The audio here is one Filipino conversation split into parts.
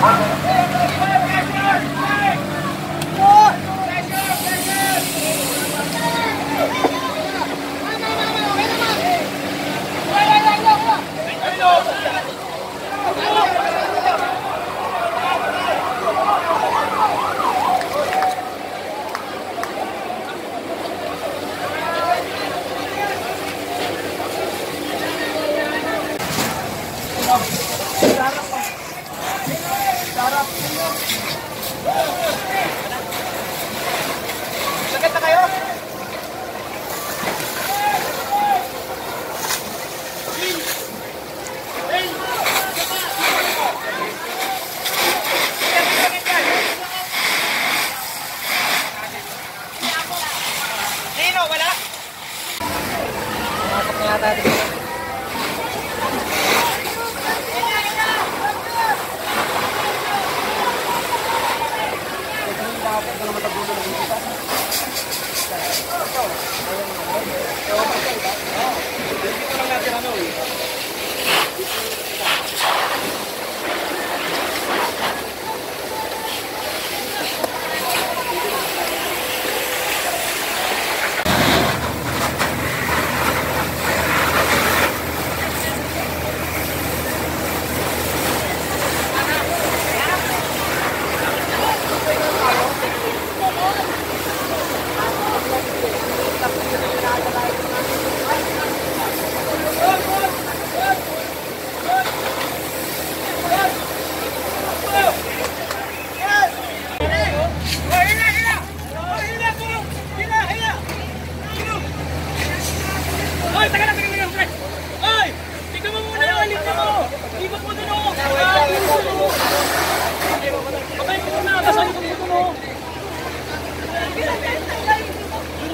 What? Wala? Pumasok na yata dito.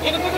এরকম